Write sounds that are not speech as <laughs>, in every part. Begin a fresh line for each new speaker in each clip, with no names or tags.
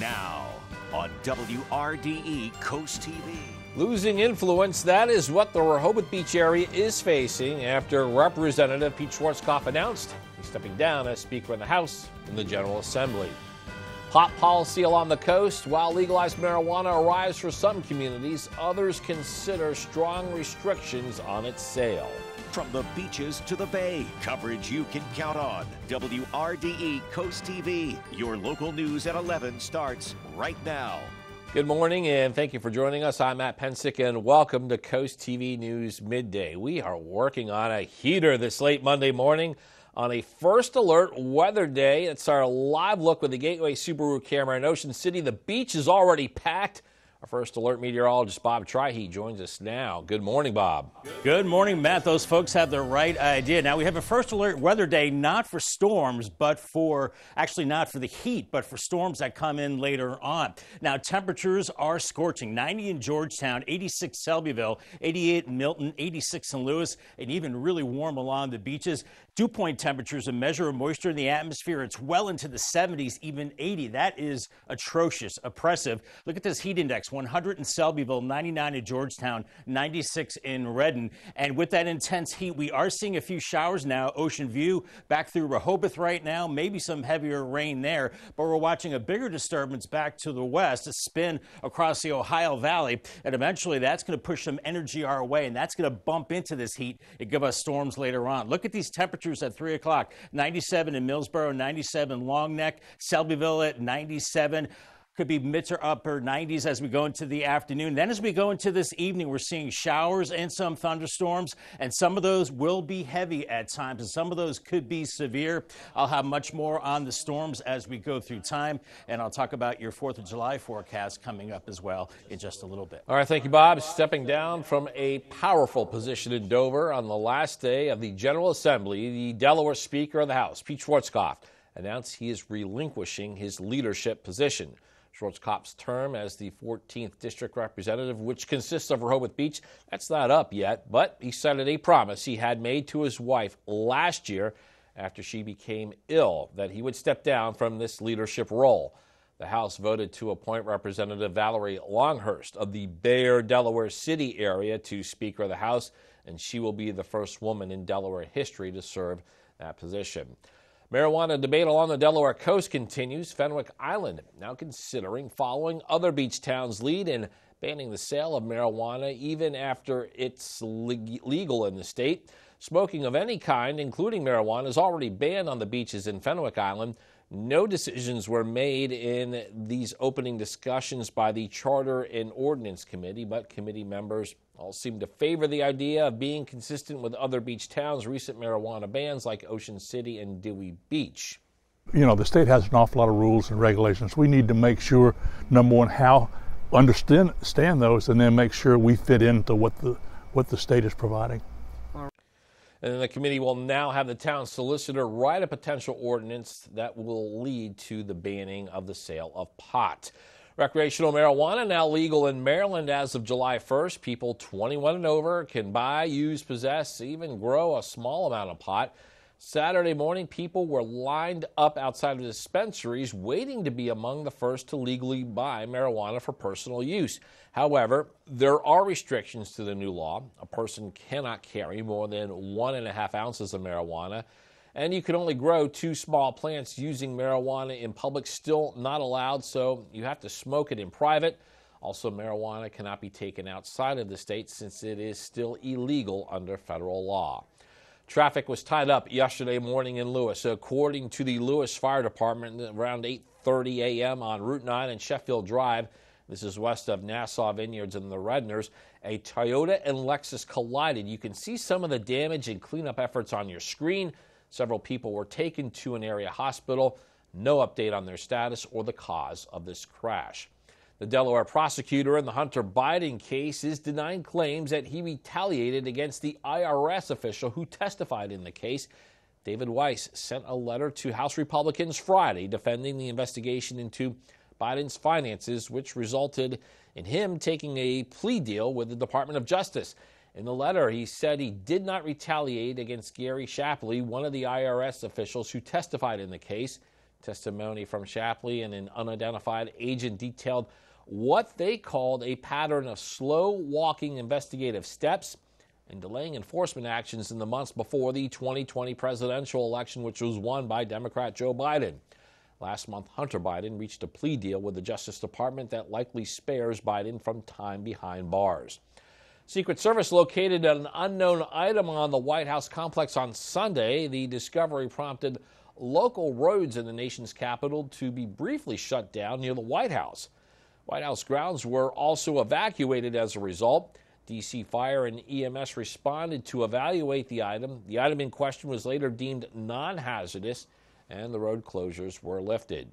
Now on WRDE Coast TV.
Losing influence, that is what the Rehoboth Beach area is facing after Representative Pete Schwarzkopf announced he's stepping down as Speaker of the House in the General Assembly. Pot policy along the coast, while legalized marijuana arrives for some communities, others consider strong restrictions on its sale.
From the beaches to the bay, coverage you can count on. WRDE Coast TV. Your local news at 11 starts right now.
Good morning and thank you for joining us. I'm Matt Pensick and welcome to Coast TV News Midday. We are working on a heater this late Monday morning on a first alert weather day. It's our live look with the Gateway Subaru camera in Ocean City. The beach is already packed. Our first alert meteorologist, Bob Trihey, joins us now. Good morning, Bob.
Good morning, Matt. Those folks have the right idea. Now, we have a first alert weather day not for storms, but for actually not for the heat, but for storms that come in later on. Now, temperatures are scorching 90 in Georgetown, 86 Selbyville, 88 in Milton, 86 in Lewes, and even really warm along the beaches. Dew point temperatures, a measure of moisture in the atmosphere, it's well into the 70s, even 80. That is atrocious, oppressive. Look at this heat index 100 in Selbyville, 99 in Georgetown, 96 in Redden. And with that intense heat, we are seeing a few showers now. Ocean View back through Rehoboth right now, maybe some heavier rain there. But we're watching a bigger disturbance back to the west, a spin across the Ohio Valley. And eventually that's going to push some energy our way, and that's going to bump into this heat and give us storms later on. Look at these temperatures at 3 o'clock 97 in Millsboro, 97 Long Neck, Selbyville at 97 could be mid to upper 90s as we go into the afternoon. Then, as we go into this evening, we're seeing showers and some thunderstorms, and some of those will be heavy at times, and some of those could be severe. I'll have much more on the storms as we go through time, and I'll talk about your 4th of July forecast coming up as well in just a little bit.
All right, thank you, Bob. Stepping down from a powerful position in Dover on the last day of the General Assembly, the Delaware Speaker of the House, Pete Schwarzkopf, announced he is relinquishing his leadership position. Schwarzkopf's term as the 14th District Representative, which consists of Rehoboth Beach, that's not up yet, but he cited a promise he had made to his wife last year after she became ill that he would step down from this leadership role. The House voted to appoint Representative Valerie Longhurst of the Bear, Delaware City area to Speaker of the House, and she will be the first woman in Delaware history to serve that position. Marijuana debate along the Delaware coast continues. Fenwick Island now considering following other beach towns' lead in banning the sale of marijuana even after it's legal in the state. Smoking of any kind, including marijuana, is already banned on the beaches in Fenwick Island. No decisions were made in these opening discussions by the Charter and Ordinance Committee, but committee members all seem to favor the idea of being consistent with other beach towns' recent marijuana bans like Ocean City and Dewey Beach.
You know, the state has an awful lot of rules and regulations. We need to make sure, number one, how understand those, and then make sure we fit into what the what the state is providing.
And the committee will now have the town solicitor write a potential ordinance that will lead to the banning of the sale of pot. Recreational marijuana now legal in Maryland as of July 1st. People 21 and over can buy, use, possess, even grow a small amount of pot. Saturday morning, people were lined up outside of dispensaries waiting to be among the first to legally buy marijuana for personal use. However, there are restrictions to the new law. A person cannot carry more than one and a half ounces of marijuana, and you can only grow two small plants using marijuana in public, still not allowed, so you have to smoke it in private. Also, marijuana cannot be taken outside of the state since it is still illegal under federal law. Traffic was tied up yesterday morning in Lewes. According to the Lewes Fire Department, around 8:30 a.m. on Route 9 and Sheffield Drive, this is west of Nassau Vineyards and the Redners, a Toyota and Lexus collided. You can see some of the damage and cleanup efforts on your screen. Several people were taken to an area hospital. No update on their status or the cause of this crash. The Delaware prosecutor in the Hunter Biden case is denying claims that he retaliated against the IRS official who testified in the case. David Weiss sent a letter to House Republicans Friday defending the investigation into Biden's finances, which resulted in him taking a plea deal with the Department of Justice. In the letter, he said he did not retaliate against Gary Shapley, one of the IRS officials who testified in the case. Testimony from Shapley and an unidentified agent detailed what they called a pattern of slow walking investigative steps and delaying enforcement actions in the months before the 2020 presidential election, which was won by Democrat Joe Biden. Last month, Hunter Biden reached a plea deal with the Justice Department that likely spares Biden from time behind bars. Secret Service located an unknown item on the White House complex on Sunday. The discovery prompted local roads in the nation's capital to be briefly shut down near the White House. White House grounds were also evacuated as a result. DC Fire and EMS responded to evaluate the item. The item in question was later deemed non hazardous and the road closures were lifted.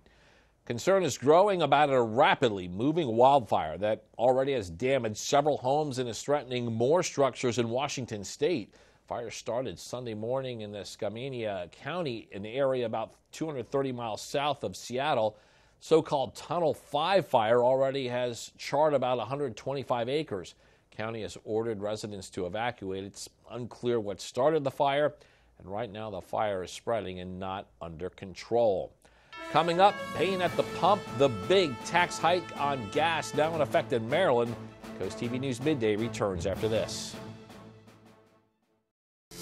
Concern is growing about a rapidly moving wildfire that already has damaged several homes and is threatening more structures in Washington state. Fire started Sunday morning in the Skamania County, in the area about 230 miles south of Seattle. So called Tunnel 5 fire already has charred about 125 acres. County has ordered residents to evacuate. It's unclear what started the fire and right now, the fire is spreading and not under control. Coming up, paying at the pump, the big tax hike on gas now in effect in Maryland. Coast TV News Midday returns after this.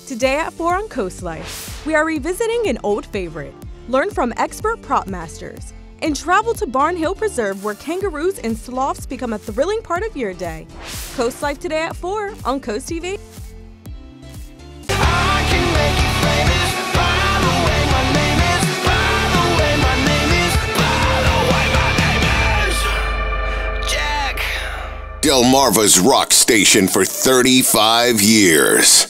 Today at 4 on Coast Life, we are revisiting an old favorite. Learn from expert prop masters. And travel to Barn Hill Preserve where kangaroos and sloths become a thrilling part of your day. Coast Life today at 4 on Coast TV.
Delmarva's rock station for 35 years.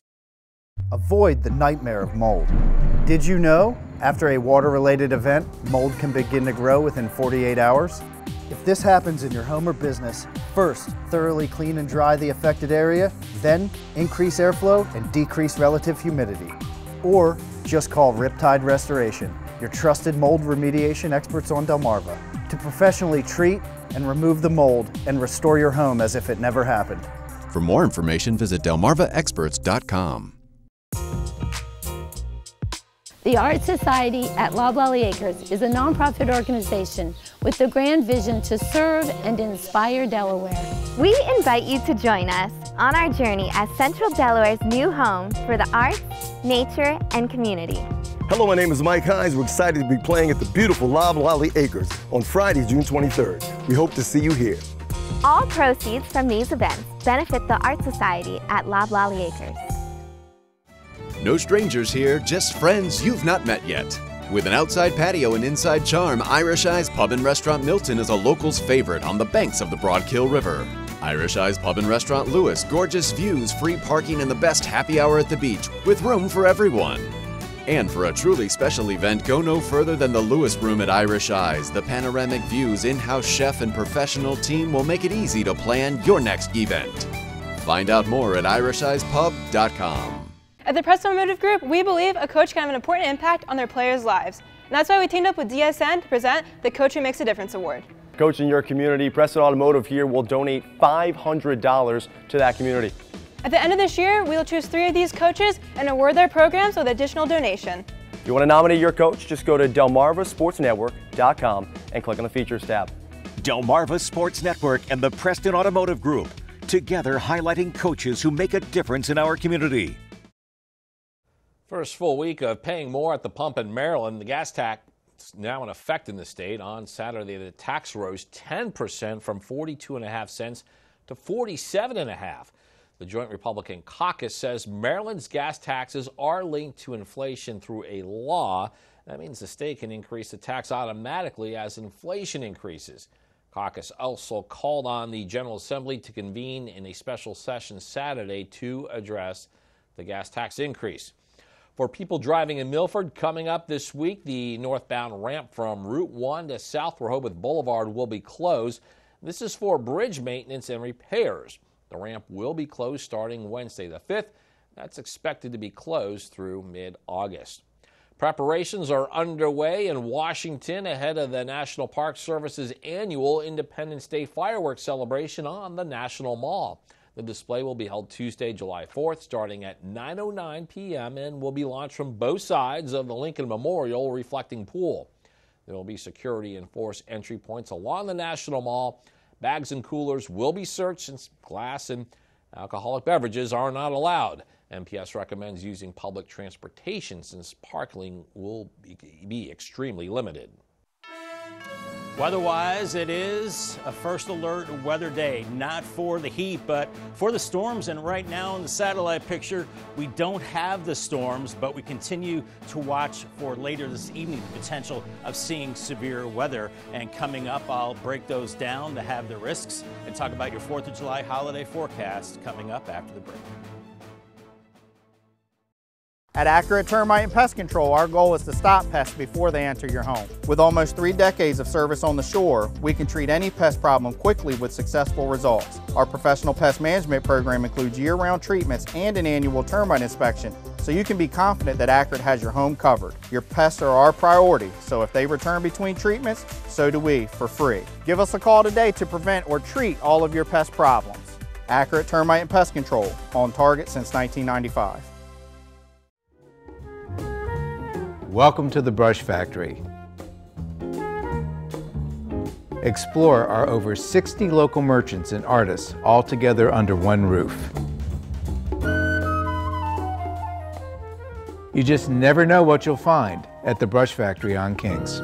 Avoid the nightmare of mold. Did you know after a water related event, mold can begin to grow within 48 hours? If this happens in your home or business, first thoroughly clean and dry the affected area, then increase airflow and decrease relative humidity. Or just call Riptide Restoration, your trusted mold remediation experts on Delmarva, to professionally treat and remove the mold and restore your home as if it never happened.
For more information, visit delmarvaexperts.com.
The Art Society at Loblolly Acres is a nonprofit organization with the grand vision to serve and inspire Delaware.
We invite you to join us on our journey as Central Delaware's new home for the arts, nature, and community.
Hello, my name is Mike Hines. We're excited to be playing at the beautiful Loblolly Acres on Friday, June 23rd. We hope to see you here.
All proceeds from these events benefit the Art Society at Loblolly Acres.
No strangers here, just friends you've not met yet. With an outside patio and inside charm, Irish Eyes Pub and Restaurant Milton is a local's favorite on the banks of the Broadkill River. Irish Eyes Pub and Restaurant Lewes, gorgeous views, free parking, and the best happy hour at the beach, with room for everyone. And for a truly special event, go no further than the Lewes Room at Irish Eyes. The panoramic views, in house chef, and professional team will make it easy to plan your next event. Find out more at irisheyespub.com.
At the Preston Automotive Group, we believe a coach can have an important impact on their players' lives. And that's why we teamed up with DSN to present the Coach Who Makes a Difference Award.
Coach in your community, Preston Automotive here will donate $500 to that community.
At the end of this year, we will choose three of these coaches and award their programs with additional donation.
If you want to nominate your coach, just go to delmarvasportsnetwork.com and click on the features tab.
Delmarva Sports Network and the Preston Automotive Group, together highlighting coaches who make a difference in our community.
First full week of paying more at the pump in Maryland, the gas tax is now in effect in the state. On Saturday, the tax rose 10% from 42.5 cents to 47.5. The Joint Republican Caucus says Maryland's gas taxes are linked to inflation through a law. That means the state can increase the tax automatically as inflation increases. Caucus also called on the General Assembly to convene in a special session Saturday to address the gas tax increase. For people driving in Milford, coming up this week, the northbound ramp from Route 1 to South Rehoboth Boulevard will be closed. This is for bridge maintenance and repairs. The ramp will be closed starting Wednesday the 5th. That's expected to be closed through mid August. Preparations are underway in Washington ahead of the National Park Service's annual Independence Day fireworks celebration on the National Mall. The display will be held Tuesday, July 4th, starting at 9.09 p.m. and will be launched from both sides of the Lincoln Memorial reflecting pool. There will be security enforced entry points along the National Mall. Bags and coolers will be searched since glass and alcoholic beverages are not allowed. NPS recommends using public transportation since parking will be extremely limited.
Weather-wise, it is a first alert weather day, not for the heat, but for the storms. And right now in the satellite picture, we don't have the storms, but we continue to watch for later this evening the potential of seeing severe weather. And coming up, I'll break those down to have the risks and talk about your 4th of July holiday forecast coming up after the break.
At Accurate Termite and Pest Control, our goal is to stop pests before they enter your home. With almost three decades of service on the shore, we can treat any pest problem quickly with successful results. Our professional pest management program includes year-round treatments and an annual termite inspection, so you can be confident that Accurate has your home covered. Your pests are our priority, so if they return between treatments, so do we for free. Give us a call today to prevent or treat all of your pest problems. Accurate Termite and Pest Control, on target since 1995.
Welcome to the Brush Factory. Explore our over 60 local merchants and artists all together under one roof. You just never know what you'll find at the Brush Factory on Kings.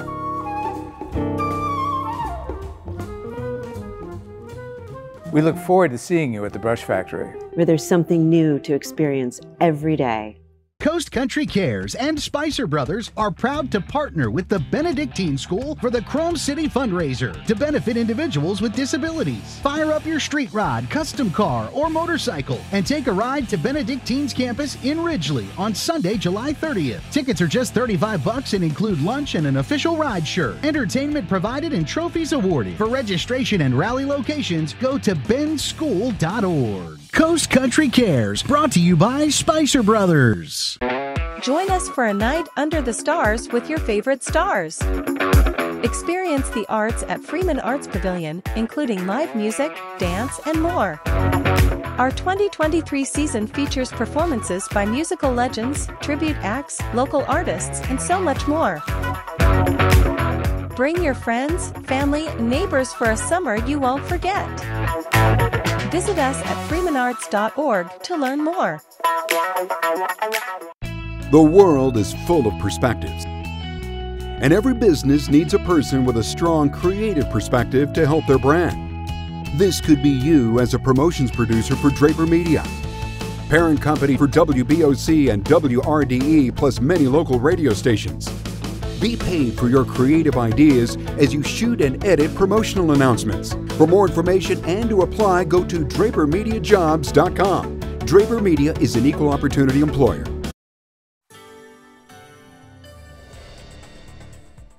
We look forward to seeing you at the Brush Factory.
Where there's something new to experience every day.
Coast Country Cares and Spicer Brothers are proud to partner with the Benedictine School for the Chrome City fundraiser to benefit individuals with disabilities. Fire up your street rod, custom car, or motorcycle and take a ride to Benedictine's campus in Ridgely on Sunday, July 30th. Tickets are just 35 bucks and include lunch and an official ride shirt. Entertainment provided and trophies awarded. For registration and rally locations, go to benschool.org. Coast Country Cares, brought to you by Spicer Brothers.
Join us for a night under the stars with your favorite stars. Experience the arts at Freeman Arts Pavilion, including live music, dance, and more. Our 2023 season features performances by musical legends, tribute acts, local artists, and so much more. Bring your friends, family, neighbors for a summer you won't forget. Visit us at freemanarts.org to learn more.
The world is full of perspectives. And every business needs a person with a strong creative perspective to help their brand. This could be you as a promotions producer for Draper Media, parent company for WBOC and WRDE, plus many local radio stations. Be paid for your creative ideas as you shoot and edit promotional announcements. For more information and to apply, go to drapermediajobs.com. Draper Media is an equal opportunity employer.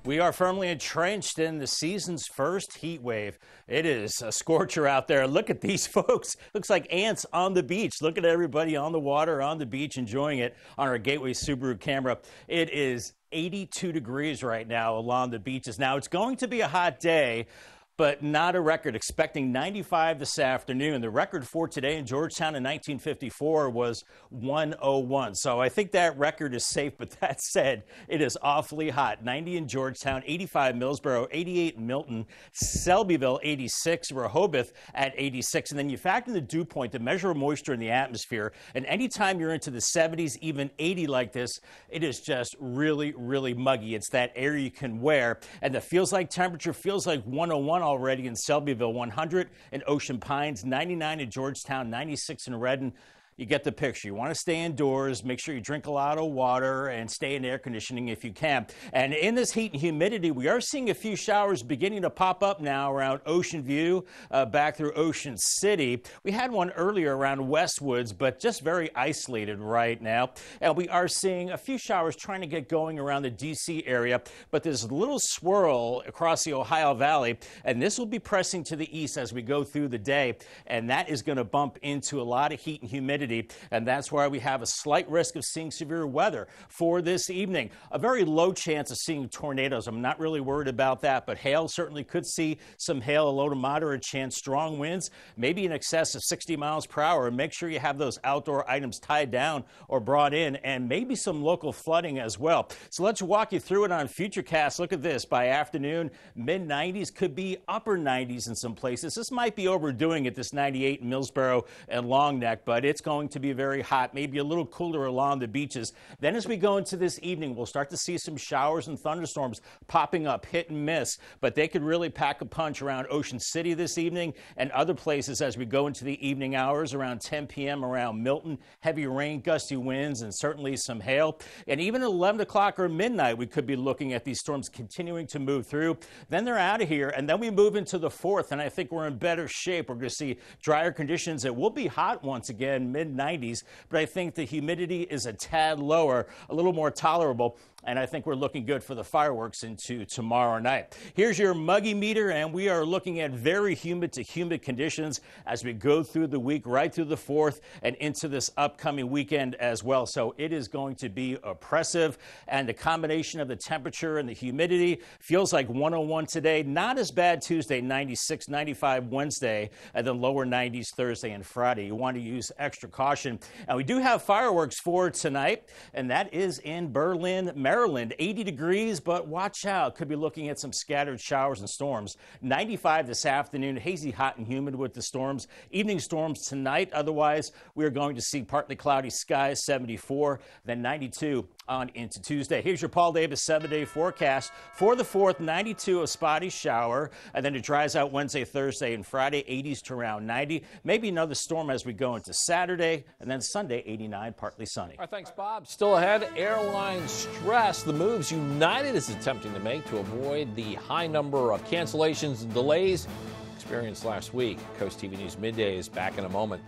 We are firmly entrenched in the season's first heat wave. It is a scorcher out there. Look at these <laughs> folks. Looks like ants on the beach. Look at everybody on the water, on the beach, enjoying it on our Gateway Subaru camera. It is 82 degrees right now along the beaches. Now, it's going to be a hot day but not a record. Expecting 95 this afternoon. The record for today in Georgetown in 1954 was 101. So I think that record is safe. But <laughs> that said, it is awfully hot. 90 in Georgetown, 85 Millsboro, 88 Milton, Selbyville 86, Rehoboth at 86. And then you factor the dew point the measure of moisture in the atmosphere. And anytime you're into the 70s, even 80 like this, it is just really, really muggy. It's that air you can wear. And the feels like temperature feels like 101 already in Selbyville, 100 in Ocean Pines, 99 in Georgetown, 96 in Redden you get the picture. You want to stay indoors, make sure you drink a lot of water, and stay in air conditioning if you can. And in this heat and humidity, we are seeing a few showers beginning to pop up now around Ocean View, uh, back through Ocean City. We had one earlier around Westwoods, but just very isolated right now. And we are seeing a few showers trying to get going around the D.C. area, but there's a little swirl across the Ohio Valley, and this will be pressing to the east as we go through the day, and that is going to bump into a lot of heat and humidity humidity, and that's why we have a slight risk of seeing severe weather for this evening. A very low chance of seeing tornadoes. I'm not really worried about that, but hail certainly could see some hail, a low to moderate chance, strong winds, maybe in excess of 60 miles per hour. Make sure you have those outdoor items tied down or brought in, and maybe some local flooding as well. So let's walk you through it on Futurecast. Look at this. By afternoon, mid 90s could be upper 90s in some places. This might be overdoing it, this 98 in Millsboro and Long Neck, but it's going to be very hot, maybe a little cooler along the beaches. Then as we go into this evening, we'll start to see some showers and thunderstorms popping up, hit and miss, but they could really pack a punch around Ocean City this evening and other places as we go into the evening hours around 10 p.m. around Milton. Heavy rain, gusty winds, and certainly some hail. And even at 11 o'clock or midnight, we could be looking at these storms continuing to move through. Then they're out of here, and then we move into the fourth, and I think we're in better shape. We're going to see drier conditions. It will be hot once again, mid 90s, but I think the humidity is a tad lower, a little more tolerable and I think we're looking good for the fireworks into tomorrow night. Here's your muggy meter, and we are looking at very humid to humid conditions as we go through the week, right through the 4th, and into this upcoming weekend as well. So it is going to be oppressive, and the combination of the temperature and the humidity feels like 101 today. Not as bad Tuesday, 96, 95 Wednesday, and then lower 90s Thursday and Friday. You want to use extra caution. And we do have fireworks for tonight, and that is in Berlin, Maryland. Maryland, 80 degrees, but watch out. Could be looking at some scattered showers and storms. 95 this afternoon, hazy, hot, and humid with the storms. Evening storms tonight. Otherwise, we are going to see partly cloudy skies, 74, then 92 on into Tuesday. Here's your Paul Davis seven day forecast for the 4th 92, a spotty shower, and then it dries out Wednesday, Thursday, and Friday, 80s to around 90. Maybe another storm as we go into Saturday, and then Sunday, 89, partly sunny.
All right, thanks, Bob. Still ahead, airline stress, the moves United is attempting to make to avoid the high number of cancellations and delays experienced last week. Coast TV News Midday is back in a moment.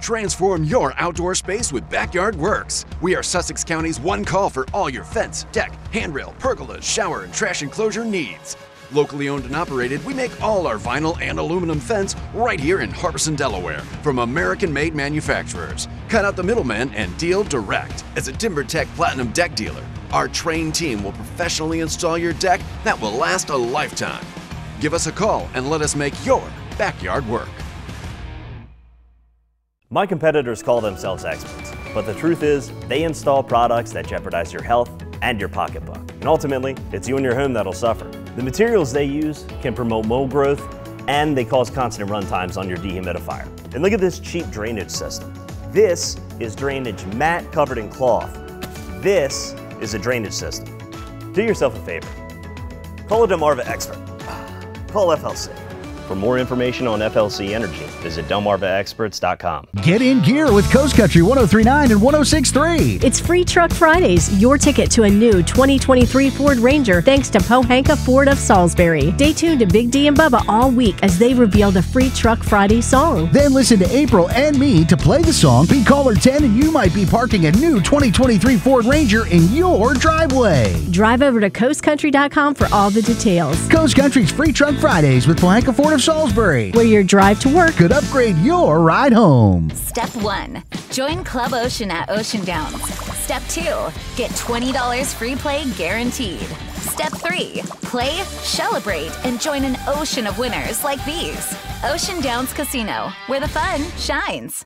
Transform your outdoor space with Backyard Works. We are Sussex County's one call for all your fence, deck, handrail, pergolas, shower, and trash enclosure needs. Locally owned and operated, we make all our vinyl and aluminum fence right here in Harbeson, Delaware, from American made manufacturers. Cut out the middleman and deal direct. As a TimberTech Platinum deck dealer, our trained team will professionally install your deck that will last a lifetime. Give us a call and let us make your backyard work.
My competitors call themselves experts, but the truth is, they install products that jeopardize your health and your pocketbook. And ultimately, it's you and your home that'll suffer. The materials they use can promote mold growth and they cause constant run times on your dehumidifier. And look at this cheap drainage system. This is drainage mat covered in cloth. This is a drainage system. Do yourself a favor. Call a Delmarva expert. Call FLC. For more information on FLC Energy, visit delmarvaexperts.com.
Get in gear with Coast Country 1039 and 1063.
It's Free Truck Fridays, your ticket to a new 2023 Ford Ranger thanks to Pohanka Ford of Salisbury. Stay tuned to Big D and Bubba all week as they reveal the Free Truck Friday song.
Then listen to April and me to play the song. Be caller 10 and you might be parking a new 2023 Ford Ranger in your driveway.
Drive over to coastcountry.com for all the details.
Coast Country's Free Truck Fridays with Pohanka Ford of Salisbury.
Where your drive to work
could upgrade your ride home.
Step one, join Club Ocean at Ocean Downs. Step two, get $20 free play guaranteed. Step three, play, celebrate, and join an ocean of winners like these. Ocean Downs Casino, where the fun shines.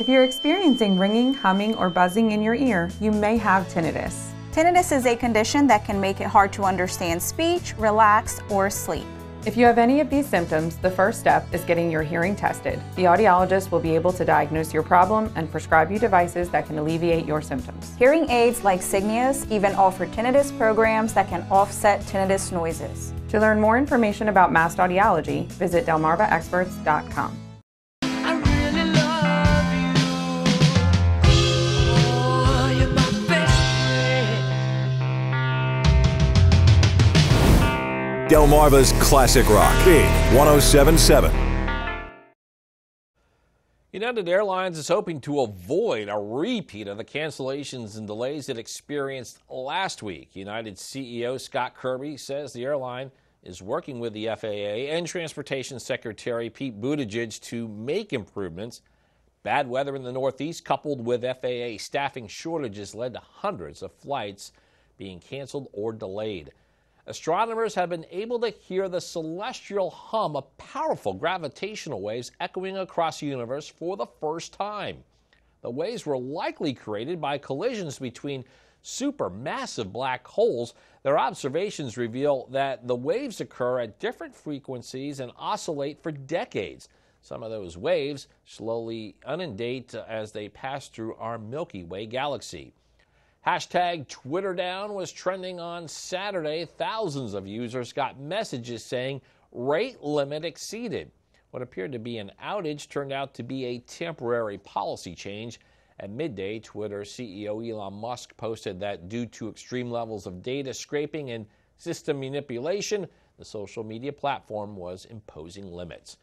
If you're experiencing ringing, humming, or buzzing in your ear, you may have tinnitus.
Tinnitus is a condition that can make it hard to understand speech, relax, or sleep.
If you have any of these symptoms, the first step is getting your hearing tested. The audiologist will be able to diagnose your problem and prescribe you devices that can alleviate your symptoms.
Hearing aids like Signius even offer tinnitus programs that can offset tinnitus noises.
To learn more information about Mass Audiology, visit delmarvaexperts.com.
Delmarva's Classic Rock, Big 1077.
United Airlines is hoping to avoid a repeat of the cancellations and delays it experienced last week. United CEO Scott Kirby says the airline is working with the FAA and Transportation Secretary Pete Buttigieg to make improvements. Bad weather in the Northeast, coupled with FAA staffing shortages, led to hundreds of flights being canceled or delayed. Astronomers have been able to hear the celestial hum of powerful gravitational waves echoing across the universe for the first time. The waves were likely created by collisions between supermassive black holes. Their observations reveal that the waves occur at different frequencies and oscillate for decades. Some of those waves slowly inundate as they pass through our Milky Way galaxy. Hashtag Twitter down was trending on Saturday. Thousands of users got messages saying rate limit exceeded. What appeared to be an outage turned out to be a temporary policy change. At midday, Twitter CEO Elon Musk posted that due to extreme levels of data scraping and system manipulation, the social media platform was imposing limits.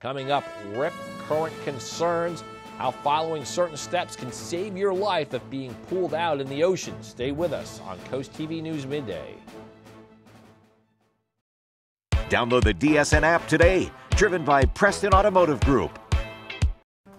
Coming up, rip current concerns how following certain steps can save your life if being pulled out in the ocean. Stay with us on Coast TV News Midday.
Download the DSN app today, driven by Preston Automotive Group.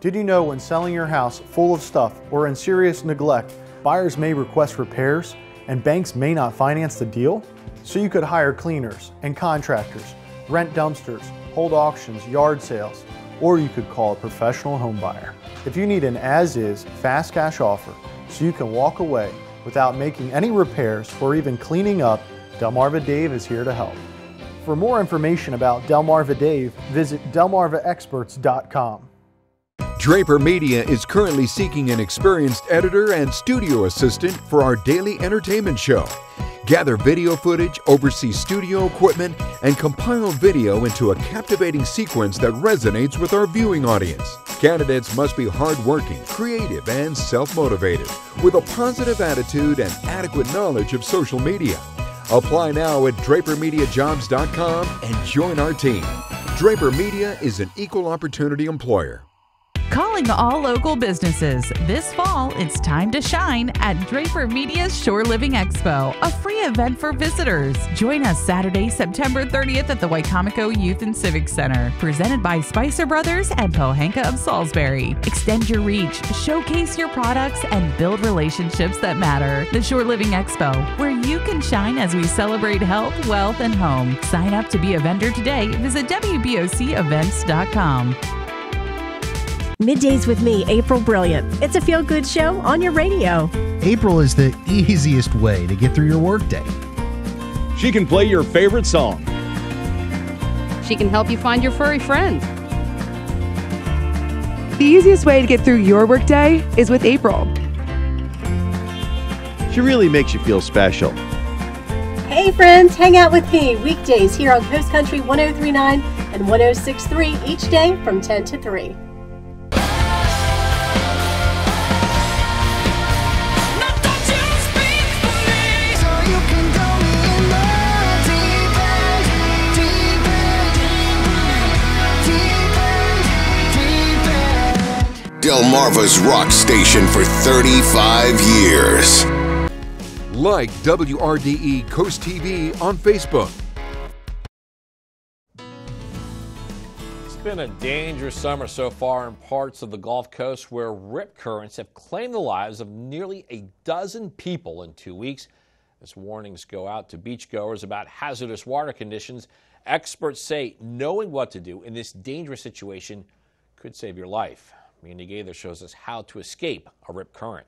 Did you know when selling your house full of stuff or in serious neglect, buyers may request repairs and banks may not finance the deal? So you could hire cleaners and contractors, rent dumpsters, hold auctions, yard sales, or you could call a professional home buyer. If you need an as-is fast cash offer so you can walk away without making any repairs or even cleaning up, Delmarva Dave is here to help. For more information about Delmarva Dave, visit delmarvaexperts.com.
Draper Media is currently seeking an experienced editor and studio assistant for our daily entertainment show. Gather video footage, oversee studio equipment, and compile video into a captivating sequence that resonates with our viewing audience. Candidates must be hardworking, creative, and self motivated, with a positive attitude and adequate knowledge of social media. Apply now at drapermediajobs.com and join our team. Draper Media is an equal opportunity employer.
Calling all local businesses. This fall, it's time to shine at Draper Media's Shore Living Expo, a free event for visitors. Join us Saturday, September 30th at the Wicomico Youth and Civic Center, presented by Spicer Brothers and Pohanka of Salisbury. Extend your reach, showcase your products, and build relationships that matter. The Shore Living Expo, where you can shine as we celebrate health, wealth, and home. Sign up to be a vendor today. Visit WBOCEvents.com.
Middays with me, April Brilliant. It's a feel good show on your radio.
April is the easiest way to get through your workday.
She can play your favorite song.
She can help you find your furry friend.
The easiest way to get through your workday is with April.
She really makes you feel special.
Hey, friends, hang out with me weekdays here on Coast Country 1039 and 1063 each day from 10 to 3.
Delmarva's rock station for 35 years.
Like WRDE Coast TV on Facebook.
It's been a dangerous summer so far in parts of the Gulf Coast where rip currents have claimed the lives of nearly a dozen people in two weeks. As warnings go out to beachgoers about hazardous water conditions, experts say knowing what to do in this dangerous situation could save your life. Randy Gaither shows us how to escape a rip current.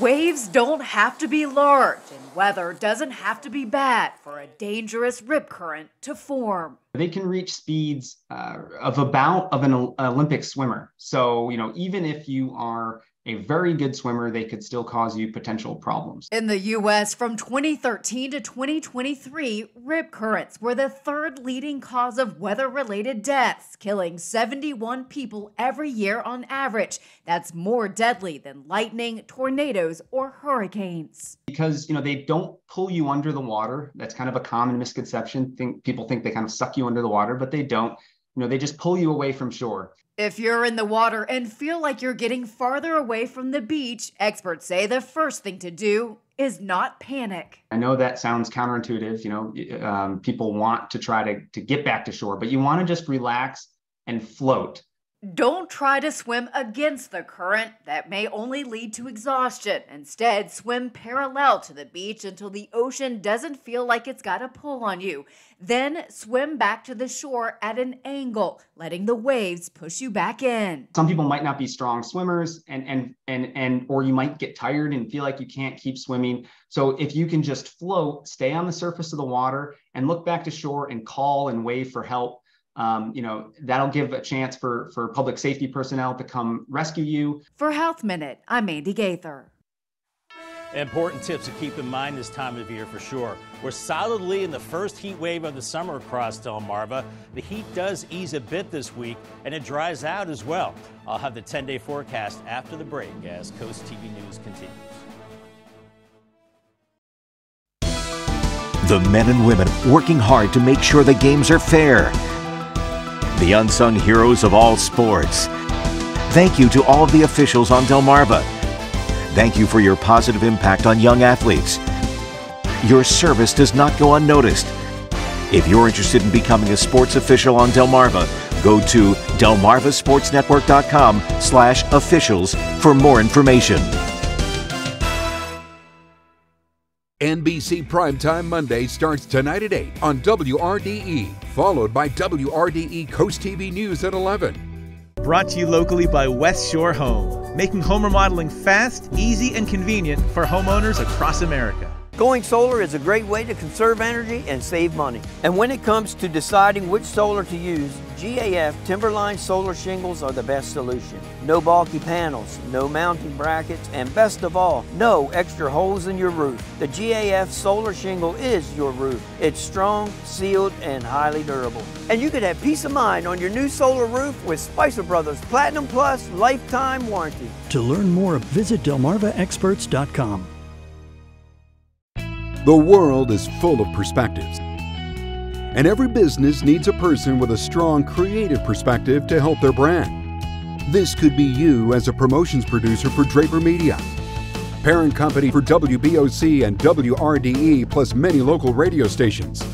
Waves don't have to be large, and weather doesn't have to be bad for a dangerous rip current to form.
They can reach speeds uh, of about of an Olympic swimmer. So, you know, even if you are a very good swimmer, they could still cause you potential problems.
In the U.S., from 2013 to 2023, rip currents were the third leading cause of weather related deaths, killing 71 people every year on average. That's more deadly than lightning, tornadoes, or hurricanes.
Because, you know, they don't pull you under the water. That's kind of a common misconception. Think people think they kind of suck you under the water, but they don't. You know, they just pull you away from shore.
If you're in the water and feel like you're getting farther away from the beach, experts say the first thing to do is not panic.
I know that sounds counterintuitive. You know, um, people want to try to, to get back to shore, but you want to just relax and float.
Don't try to swim against the current. That may only lead to exhaustion. Instead, swim parallel to the beach until the ocean doesn't feel like it's got a pull on you. Then swim back to the shore at an angle, letting the waves push you back in.
Some people might not be strong swimmers and and and and or you might get tired and feel like you can't keep swimming. So if you can just float, stay on the surface of the water and look back to shore and call and wave for help, um, you know that'll give a chance for for public safety personnel to come rescue you.
For Health Minute, I'm Andy Gaither.
Important tips to keep in mind this time of year for sure. We're solidly in the first heat wave of the summer across Delmarva. The heat does ease a bit this week and it dries out as well. I'll have the 10 day forecast after the break as Coast TV News continues.
The men and women working hard to make sure the games are fair. The unsung heroes of all sports. Thank you to all of the officials on Delmarva. Thank you for your positive impact on young athletes. Your service does not go unnoticed. If you're interested in becoming a sports official on Delmarva, go to delmarvasportsnetwork.com slash officials for more information.
NBC Primetime Monday starts tonight at 8 on WRDE, followed by WRDE Coast TV News at 11.
Brought to you locally by West Shore Home, making home remodeling fast, easy, and convenient for homeowners across America.
Going solar is a great way to conserve energy and save money. And when it comes to deciding which solar to use, GAF Timberline solar shingles are the best solution. No bulky panels, no mounting brackets, and best of all, no extra holes in your roof. The GAF solar shingle is your roof. It's strong, sealed, and highly durable. And you could have peace of mind on your new solar roof with Spicer Brothers Platinum Plus lifetime warranty.
To learn more, visit delmarvaexperts.com.
The world is full of perspectives. And every business needs a person with a strong creative perspective to help their brand. This could be you as a promotions producer for Draper Media, parent company for WBOC and WRDE, plus many local radio stations.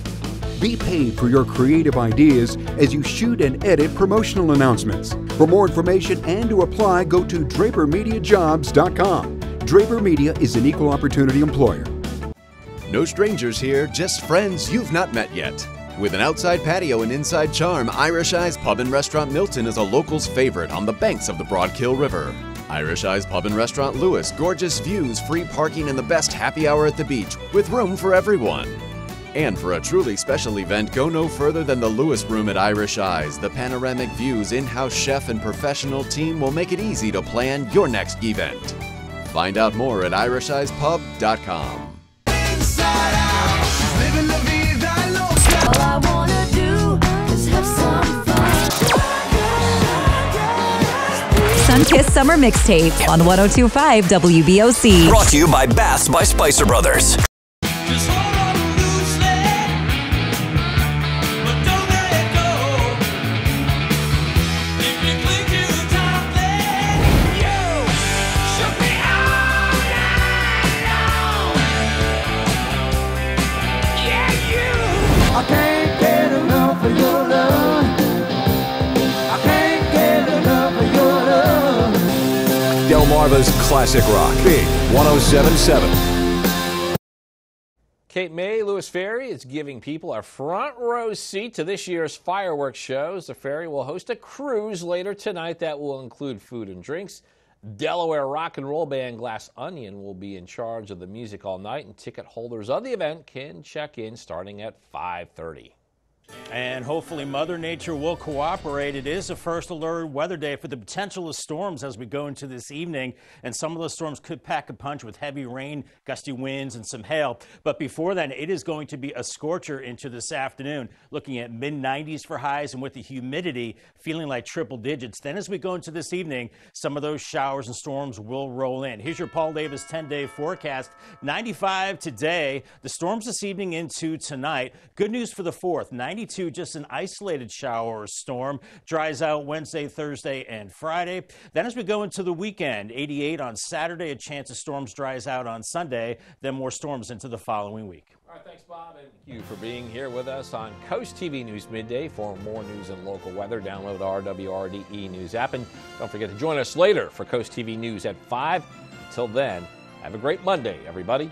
Be paid for your creative ideas as you shoot and edit promotional announcements. For more information and to apply, go to drapermediajobs.com. Draper Media is an equal opportunity employer.
No strangers here, just friends you've not met yet. With an outside patio and inside charm, Irish Eyes Pub and Restaurant Milton is a local's favorite on the banks of the Broadkill River. Irish Eyes Pub and Restaurant Lewes, gorgeous views, free parking, and the best happy hour at the beach, with room for everyone. And for a truly special event, go no further than the Lewes Room at Irish Eyes. The panoramic views, in house chef, and professional team will make it easy to plan your next event. Find out more at irisheyespub.com.
Sunkissed Summer Mixtape on 1025 WBOC.
Brought to you by Baths by Spicer Brothers.
Delmarva's Classic Rock. Big 1077.
Cape May Lewes Ferry is giving people a front row seat to this year's fireworks shows. The ferry will host a cruise later tonight that will include food and drinks. Delaware rock and roll band Glass Onion will be in charge of the music all night, and ticket holders of the event can check in starting at 5:30.
And hopefully Mother Nature will cooperate. It is a first alert weather day for the potential of storms as we go into this evening. And some of the storms could pack a punch with heavy rain, gusty winds, and some hail. But before then, it is going to be a scorcher into this afternoon, looking at mid 90s for highs and with the humidity feeling like triple digits. Then as we go into this evening, some of those showers and storms will roll in. Here's your Paul Davis 10 day forecast 95 today. The storms this evening into tonight. Good news for the fourth. 90 92, just an isolated shower or storm. Dries out Wednesday, Thursday, and Friday. Then as we go into the weekend, 88 on Saturday, a chance of storms dries out on Sunday, then more storms into the following week.
All right, thanks, Bob, and thank you for being here with us on Coast TV News Midday. For more news and local weather, download the RWRDE News app, and don't forget to join us later for Coast TV News at 5. Until then, have a great Monday, everybody.